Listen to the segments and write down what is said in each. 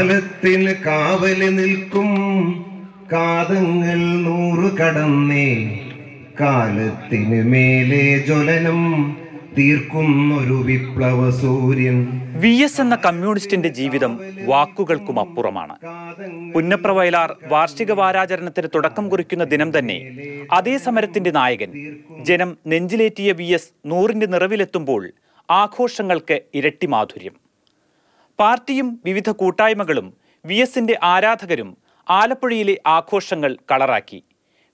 കാലത്തിന് കാവൽ നിൽക്കും. കാതങ്ങൾ നൂറ് കടന്നേ. കാലത്തിന് മേലെ ജ്വലനം തീർക്കുന്നൊരു വിപ്ലവ സൂര്യൻ. വി എസ് എന്ന കമ്മ്യൂണിസ്റ്റിന്റെ ജീവിതം വാക്കുകൾക്കും അപ്പുറമാണ്. പുന്നപ്ര വയലാർ വാർഷിക വാരാചരണത്തിന് തുടക്കം കുറിക്കുന്ന ദിനം തന്നെ അതേ സമരത്തിന്റെ നായകൻ ജനം നെഞ്ചിലേറ്റിയ വി എസ് നൂറിന്റെ നിറവിലെത്തുമ്പോൾ ആഘോഷങ്ങൾക്ക് ഇരട്ടി മാധുര്യം. പാർട്ടിയും വിവിധ കൂട്ടായ്മകളും വി എസിന്റെ ആരാധകരും ആലപ്പുഴയിലെ ആഘോഷങ്ങൾ കളറാക്കി.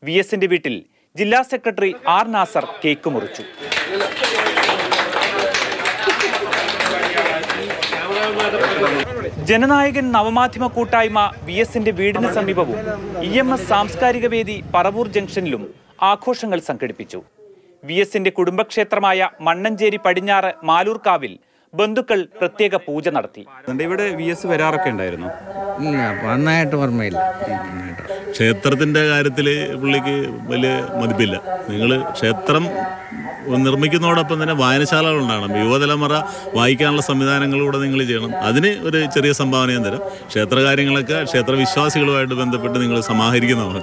വി എസിന്റെ വീട്ടിൽ ജില്ലാ സെക്രട്ടറി ആർ നാസർ കേക്ക് മുറിച്ചു. ജനനായകൻ നവമാധ്യമ കൂട്ടായ്മ വി എസിന്റെ വീടിന് സമീപവും ഇ എം എസ് സാംസ്കാരിക വേദി പറവൂർ ജംഗ്ഷനിലും ആഘോഷങ്ങൾ സംഘടിപ്പിച്ചു. വി എസിന്റെ കുടുംബക്ഷേത്രമായ മണ്ണഞ്ചേരി പടിഞ്ഞാറ് മാലൂർക്കാവിൽ ബന്ധുക്കൾ പ്രത്യേക പൂജ നടത്തി. ഇവിടെ വി എസ് വരാറൊക്കെ ഉണ്ടായിരുന്നു. നന്നായിട്ട് ഓർമ്മയില്ല. ക്ഷേത്രത്തിന്റെ കാര്യത്തിൽ കാര്യത്തിൽ പുള്ളിക്ക് വലിയ മതിപ്പില്ല. നിങ്ങൾ ക്ഷേത്രം നിർമ്മിക്കുന്നതോടൊപ്പം തന്നെ വായനശാലകൾ ഉണ്ടാകണം. യുവതലമുറ വായിക്കാനുള്ള സംവിധാനങ്ങളിലൂടെ നിങ്ങൾ ചെയ്യണം. അതിന് ഒരു ചെറിയ സംഭാവന ഞാൻ തരാം. ക്ഷേത്ര കാര്യങ്ങളൊക്കെ ക്ഷേത്ര വിശ്വാസികളുമായിട്ട് ബന്ധപ്പെട്ട് നിങ്ങൾ സമാഹരിക്കുന്നതാണ്.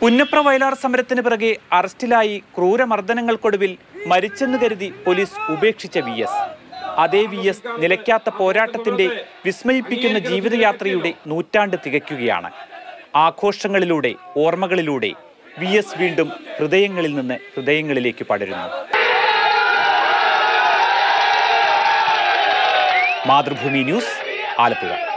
പുന്നപ്ര വയലാർ സമരത്തിന് പിറകെ അറസ്റ്റിലായി ക്രൂരമർദ്ദനങ്ങൾക്കൊടുവിൽ മരിച്ചെന്ന് കരുതി പോലീസ് ഉപേക്ഷിച്ച വി എസ് അതേ വി എസ് നിലയ്ക്കാത്ത പോരാട്ടത്തിന്റെ വിസ്മയിപ്പിക്കുന്ന ജീവിതയാത്രയുടെ നൂറ്റാണ്ട് തികയ്ക്കുകയാണ്. ആഘോഷങ്ങളിലൂടെ ഓർമ്മകളിലൂടെ വി എസ് വീണ്ടും ഹൃദയങ്ങളിൽ നിന്ന് ഹൃദയങ്ങളിലേക്ക് പടരുന്നു. മാതൃഭൂമി ന്യൂസ് ആലപ്പുഴ.